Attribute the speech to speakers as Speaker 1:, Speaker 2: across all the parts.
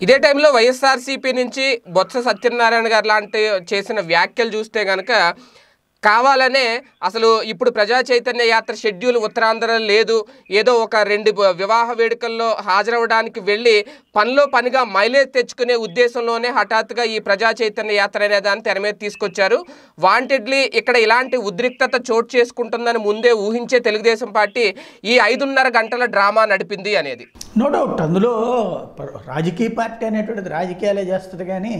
Speaker 1: ఇదే టైంలో వైఎస్ఆర్సీపీ నుంచి బొత్స సత్యనారాయణ గారు లాంటి చేసిన వ్యాఖ్యలు చూస్తే కనుక కావాలనే అసలు ఇప్పుడు ప్రజా చైతన్య యాత్ర షెడ్యూల్ ఉత్తరాంధ్ర లేదు. ఏదో ఒక రెండు వివాహ వేడుకల్లో హాజరవడానికి వెళ్ళి పనిలో పనిగా మైలేజ్ తెచ్చుకునే ఉద్దేశంలోనే హఠాత్తుగా ఈ ప్రజా చైతన్య యాత్ర అనే దాన్ని తెర మీద తీసుకొచ్చారు. వాంటెడ్లీ ఇక్కడ ఇలాంటి ఉద్రిక్తత చోటు చేసుకుంటుందని ముందే ఊహించే తెలుగుదేశం పార్టీ ఈ ఐదున్నర గంటల డ్రామా నడిపింది అనేది.
Speaker 2: No doubt. అందులో రాజకీయ పార్టీ అనేటువంటిది రాజకీయాలే చేస్తుంది కానీ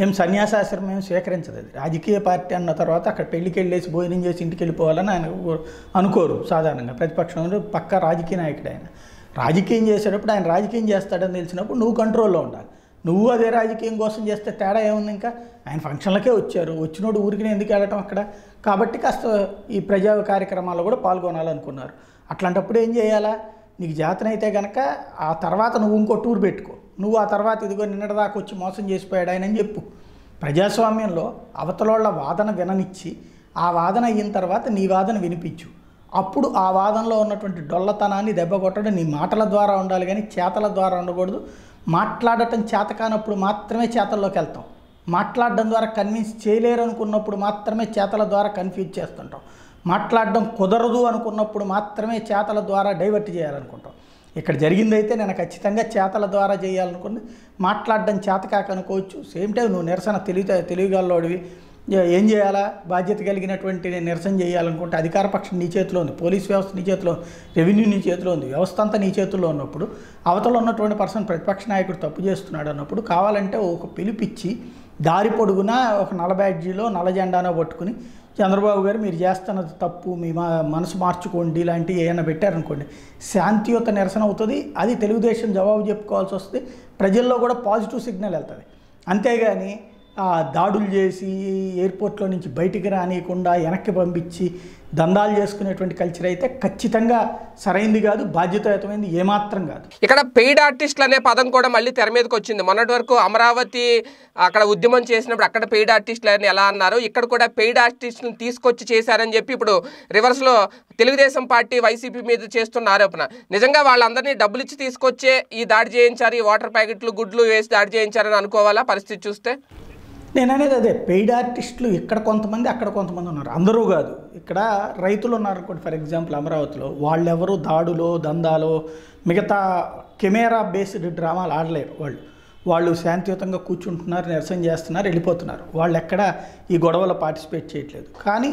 Speaker 2: ఏం సన్యాసాశ్రమం ఏం స్వీకరించదు అది. రాజకీయ పార్టీ అన్న తర్వాత అక్కడ పెళ్ళికి వెళ్ళేసి భోజనం చేసి ఇంటికి వెళ్ళిపోవాలని ఆయన అనుకోరు సాధారణంగా. ప్రతిపక్షంలో పక్క రాజకీయ నాయకుడు ఆయన. రాజకీయం చేసేటప్పుడు ఆయన రాజకీయం చేస్తాడని తెలిసినప్పుడు నువ్వు కంట్రోల్లో ఉండాలి. నువ్వు అదే రాజకీయం కోసం చేస్తే తేడా ఏముంది ఇంకా? ఆయన ఫంక్షన్లకే వచ్చారు. వచ్చినోడు ఊరికి ఎందుకు వెళ్ళటం అక్కడ? కాబట్టి కాస్త ఈ ప్రజా కార్యక్రమాల్లో కూడా పాల్గొనాలనుకున్నారు. అట్లాంటప్పుడు ఏం చేయాలా? నీకు జాతనైతే కనుక ఆ తర్వాత నువ్వు ఇంకో టూర్ పెట్టుకో. నువ్వు ఆ తర్వాత ఇదిగో నిన్నటిదాకా వచ్చి మోసం చేసిపోయాడు ఆయన అని చెప్పు. ప్రజాస్వామ్యంలో అవతలోళ్ళ వాదన విననిచ్చి ఆ వాదన అయిన తర్వాత నీ వాదన వినిపించు. అప్పుడు ఆ వాదనలో ఉన్నటువంటి డొల్లతనాన్ని దెబ్బ కొట్టడం నీ మాటల ద్వారా ఉండాలి కానీ చేతల ద్వారా ఉండకూడదు. మాట్లాడటం చేత కానప్పుడు మాత్రమే చేతల్లోకి వెళ్తాం. మాట్లాడడం ద్వారా కన్విన్స్ చేయలేరు అనుకున్నప్పుడు మాత్రమే చేతల ద్వారా కన్ఫ్యూజ్ చేస్తుంటాం. మాట్లాడడం కుదరదు అనుకున్నప్పుడు మాత్రమే చేతల ద్వారా డైవర్ట్ చేయాలనుకుంటాం. ఇక్కడ జరిగిందైతే నేను ఖచ్చితంగా చేతల ద్వారా చేయాలనుకుని మాట్లాడడం చేత కాక అనుకోవచ్చు. సేమ్ టైం నువ్వు నిరసన తెలివి తెలివిగల్లోడివి ఏం చేయాలా? బాధ్యత కలిగినటువంటి నిరసన చేయాలనుకుంటే అధికార పక్షం నీ చేతిలో ఉంది. పోలీస్ వ్యవస్థ నీ చేతిలో రెవెన్యూ నీ చేతిలో ఉంది. వ్యవస్థ అంతా నీ చేతుల్లో ఉన్నప్పుడు అవతల ఉన్నటువంటి పర్సన్ ప్రతిపక్ష నాయకుడు తప్పు చేస్తున్నాడు అన్నప్పుడు కావాలంటే ఒక పిలిపిచ్చి దారి పొడుగునా ఒక నల్ల బ్యాడ్జీలో నల్ల జెండానో పట్టుకుని చంద్రబాబు గారు మీరు చేస్తున్నది తప్పు మీ మా మనసు మార్చుకోండి ఇలాంటివి ఏమైనా పెట్టారనుకోండి శాంతియుత నిరసన అవుతుంది అది తెలుగుదేశం జవాబు చెప్పుకోవాల్సి వస్తుంది ప్రజల్లో కూడా పాజిటివ్ సిగ్నల్ వెళ్తుంది. అంతేగాని దాడులు చేసి ఎయిర్పోర్ట్లో నుంచి బయటికి రానియకుండా వెనక్కి పంపించి దందాలు చేసుకునేటువంటి కల్చర్ అయితే ఖచ్చితంగా సరైంది కాదు బాధ్యతాయుతమైంది ఏమాత్రం కాదు.
Speaker 1: ఇక్కడ పెయిడ్ ఆర్టిస్టులు అనే పదం కూడా మళ్ళీ తెర మీదకి వచ్చింది. మొన్నటి వరకు అమరావతి అక్కడ ఉద్యమం చేసినప్పుడు అక్కడ పెయిడ్ ఆర్టిస్టులు అని ఎలా అన్నారు? ఇక్కడ కూడా పెయిడ్ ఆర్టిస్టులను తీసుకొచ్చి చేశారని చెప్పి ఇప్పుడు రివర్స్లో తెలుగుదేశం పార్టీ వైసీపీ మీద చేస్తున్న ఆరోపణ. నిజంగా వాళ్ళందరినీ డబ్బులు ఇచ్చి తీసుకొచ్చే ఈ దాడి చేయించారు ఈ వాటర్ ప్యాకెట్లు గుడ్లు వేసి దాడి చేయించారని అనుకోవాలా పరిస్థితి చూస్తే?
Speaker 2: నేను అనేది అదే పెయిడ్ ఆర్టిస్టులు ఇక్కడ కొంతమంది అక్కడ కొంతమంది ఉన్నారు. అందరూ కాదు. ఇక్కడ రైతులు ఉన్నారు అనుకోండి ఫర్ ఎగ్జాంపుల్ అమరావతిలో. వాళ్ళెవరు దాడులో దందాలో మిగతా కెమెరా బేస్డ్ డ్రామాలు ఆడలేరు వాళ్ళు. వాళ్ళు శాంతియుతంగా కూర్చుంటున్నారు నిరసన చేస్తున్నారు వెళ్ళిపోతున్నారు. వాళ్ళు ఎక్కడ ఈ గొడవలో పార్టిసిపేట్ చేయట్లేదు. కానీ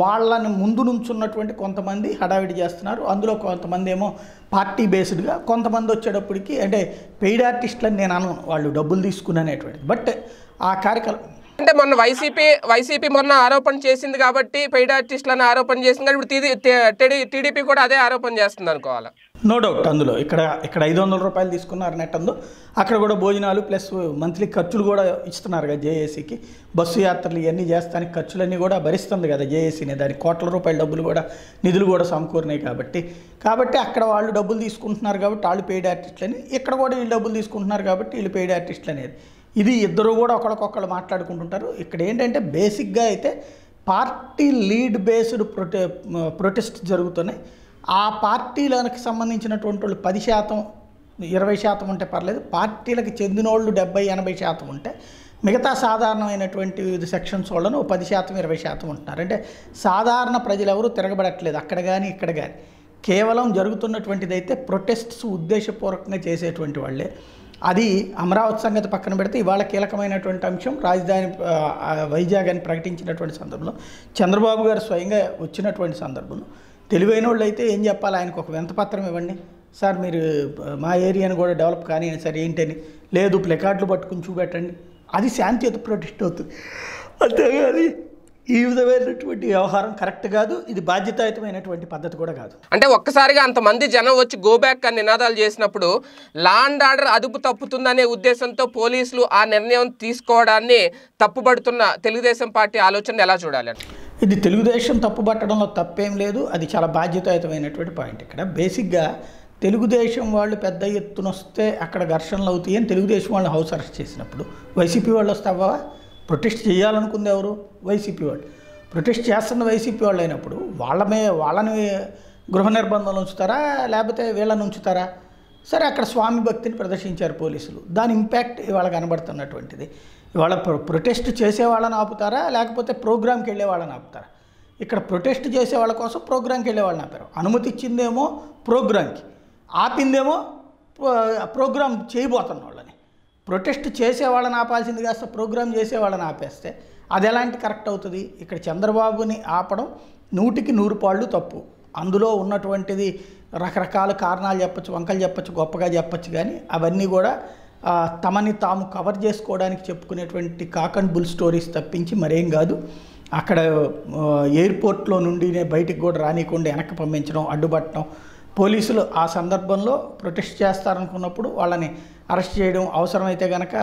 Speaker 2: వాళ్ళని ముందు నుంచున్నటువంటి కొంతమంది హడావిడి చేస్తున్నారు. అందులో కొంతమంది ఏమో పార్టీ బేస్డ్గా కొంతమంది వచ్చేటప్పటికి అంటే పెయిడ్ ఆర్టిస్టులు అని నేను అనను. వాళ్ళు డబ్బులు తీసుకుని అనేటువంటిది బట్ ఆ కార్యక్రమం
Speaker 1: అంటే మొన్న వైసీపీ వైసీపీ మొన్న ఆరోపణ చేసింది కాబట్టి పెయిడ్ ఆర్టిస్టులను ఆరోపణ చేసింది కాబట్టి ఇప్పుడు టీడీపీ కూడా అదే ఆరోపణ చేస్తుంది అనుకోవాలి?
Speaker 2: నో డౌట్ అందులో. ఇక్కడ ఇక్కడ ఐదు వందల రూపాయలు తీసుకున్నారు నెట్ అందు. అక్కడ కూడా భోజనాలు ప్లస్ మంత్లీ ఖర్చులు కూడా ఇస్తున్నారు కదా జేఏసీకి. బస్సు యాత్రలు ఇవన్నీ చేస్తానికి ఖర్చులన్నీ కూడా భరిస్తుంది కదా జేఏసీని. దానికి కోట్ల రూపాయల డబ్బులు కూడా నిధులు కూడా సమకూరినాయి కాబట్టి. కాబట్టి అక్కడ వాళ్ళు డబ్బులు తీసుకుంటున్నారు కాబట్టి వాళ్ళు పెయిడ్ ఆర్టిస్టులని అని ఇక్కడ కూడా వీళ్ళు డబ్బులు తీసుకుంటున్నారు కాబట్టి వీళ్ళు పెయిడ్ ఆర్టిస్టులు అనేది ఇది ఇద్దరు కూడా ఒకరికొకరు మాట్లాడుకుంటుంటారు. ఇక్కడ ఏంటంటే బేసిక్గా అయితే party lead based prote protest జరుగుతున్నాయి. ఆ పార్టీలకు సంబంధించినటువంటి వాళ్ళు పది శాతం ఇరవై శాతం ఉంటే పర్లేదు. పార్టీలకు చెందిన వాళ్ళు డెబ్బై ఎనభై శాతం ఉంటే మిగతా సాధారణమైనటువంటి వివిధ సెక్షన్స్ వాళ్ళను పది శాతం ఇరవై శాతం ఉంటున్నారు. అంటే సాధారణ ప్రజలు ఎవరు తిరగబడట్లేదు అక్కడ కానీ ఇక్కడ కానీ కేవలం జరుగుతున్నటువంటిది అయితే ప్రొటెస్ట్స్ ఉద్దేశపూర్వకంగా చేసేటువంటి వాళ్ళే. అది అమరావతి సంగతి పక్కన పెడితే ఇవాళ కీలకమైనటువంటి అంశం. రాజధాని వైజాగ్ అని ప్రకటించినటువంటి సందర్భంలో చంద్రబాబు గారు స్వయంగా వచ్చినటువంటి సందర్భంలో తెలివైన వాళ్ళు అయితే ఏం చెప్పాలి? ఆయనకు ఒక వింతపత్రం ఇవ్వండి. సార్ మీరు మా ఏరియాని కూడా డెవలప్ కానీ సార్ ఏంటని. లేదు ప్లెకార్డులు పట్టుకుని చూపెట్టండి. అది శాంతియుత ప్రొటెస్ట్ అవుతుంది. అంతేగాని ఈ విధమైనటువంటి వ్యవహారం కరెక్ట్ కాదు ఇది బాధ్యతాయుతమైనటువంటి పద్ధతి కూడా కాదు.
Speaker 1: అంటే ఒక్కసారిగా అంతమంది జనం వచ్చి గో బ్యాక్ అని నినాదాలు చేసినప్పుడు లా అండ్ ఆర్డర్ అదుపు తప్పుతుందనే ఉద్దేశంతో పోలీసులు ఆ నిర్ణయం తీసుకోవడాన్ని తప్పుపడుతున్న తెలుగుదేశం పార్టీ ఆలోచన ఎలా చూడాలి
Speaker 2: ఇది తెలుగుదేశం తప్పుపట్టడంలో తప్పేం లేదు అది చాలా బాధ్యతాయుతమైనటువంటి పాయింట్ ఇక్కడ. బేసిక్గా తెలుగుదేశం వాళ్ళు పెద్ద ఎత్తున వస్తే అక్కడ ఘర్షణలు అవుతాయి అని తెలుగుదేశం వాళ్ళని హౌస్ అరెస్ట్ చేసినప్పుడు. వైసీపీ వాళ్ళు వస్తే అవ్వవా ప్రొటెస్ట్ చేయాలనుకుంది ఎవరు? వైసీపీ వాళ్ళు. ప్రొటెస్ట్ చేస్తున్న వైసీపీ వాళ్ళు అయినప్పుడు వాళ్ళమే వాళ్ళని గృహ నిర్బంధంలో ఉంచుతారా? లేకపోతే వీళ్ళని ఉంచుతారా? సరే అక్కడ స్వామి భక్తిని ప్రదర్శించారు పోలీసులు. దాని ఇంపాక్ట్ ఇవాళ కనబడుతున్నటువంటిది. ఇవాళ ప్రొ ప్రొటెస్ట్ చేసే వాళ్ళని ఆపుతారా? లేకపోతే ప్రోగ్రామ్కి వెళ్ళే వాళ్ళని ఆపుతారా? ఇక్కడ ప్రొటెస్ట్ చేసే వాళ్ళ కోసం ప్రోగ్రామ్కి వెళ్ళే వాళ్ళని ఆపారు. అనుమతి ఇచ్చిందేమో ప్రోగ్రామ్కి. ఆపిందేమో ప్రో- ప్రోగ్రామ్ చేయబోతున్న వాళ్ళు ప్రొటెస్ట్ చేసే వాళ్ళని ఆపాల్సింది కాస్త ప్రోగ్రామ్ చేసే వాళ్ళని ఆపేస్తే అది ఎలాంటి కరెక్ట్ అవుతుంది? ఇక్కడ చంద్రబాబుని ఆపడం నూటికి నూరు పాళ్ళు తప్పు. అందులో ఉన్నటువంటిది రకరకాల కారణాలు చెప్పచ్చు వంకలు చెప్పచ్చు గొప్పగా చెప్పచ్చు కానీ అవన్నీ కూడా తమని తాము కవర్ చేసుకోవడానికి చెప్పుకునేటువంటి కాక్ అండ్ బుల్ స్టోరీస్ తప్పించి మరేం కాదు. అక్కడ ఎయిర్పోర్ట్లో నుండినే బయటికి కూడా రానికుండా వెనక్కి పంపించడం అడ్డుపట్టడం పోలీసులు ఆ సందర్భంలో ప్రొటెస్ట్ చేస్తారనుకున్నప్పుడు వాళ్ళని అరెస్ట్ చేయడం అవసరమైతే కనుక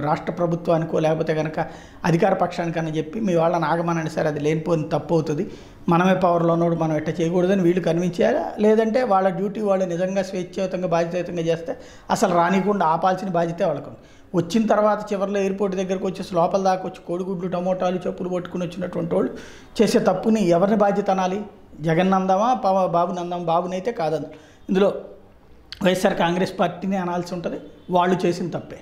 Speaker 2: రాష్ట్ర ప్రభుత్వానికో లేకపోతే కనుక అధికార పక్షానికని చెప్పి మీ వాళ్ళని ఆగమనండి సార్ అది లేనిపోయింది తప్పు అవుతుంది మనమే పవర్లో ఉన్నప్పుడు మనం ఎట్ట చేయకూడదని వీళ్ళు కనిపించారా? లేదంటే వాళ్ళ డ్యూటీ వాళ్ళు నిజంగా స్వేచ్ఛాయుతంగా బాధ్యతాయుతంగా చేస్తే అసలు రానికుండా ఆపాల్సిన బాధ్యత వాళ్ళకు వచ్చిన తర్వాత చివరిలో ఎయిర్పోర్ట్ దగ్గరకు వచ్చేసి లోపల దాకా వచ్చి కోడిగుడ్లు టమోటాలు చెప్పులు పట్టుకుని వచ్చినటువంటి వాళ్ళు చేసే తప్పుని ఎవరిని బాధ్యత అనాలి జగన్నందమా పవ- బాబు బాబునైతే కాదన్నారు. ఇందులో వైఎస్ఆర్ కాంగ్రెస్ పార్టీని అనాల్సి ఉంటుంది. వాళ్ళు చేసిన తప్పే.